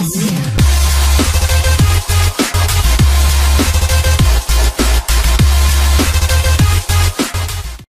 Yeah.